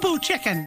Boo Chicken.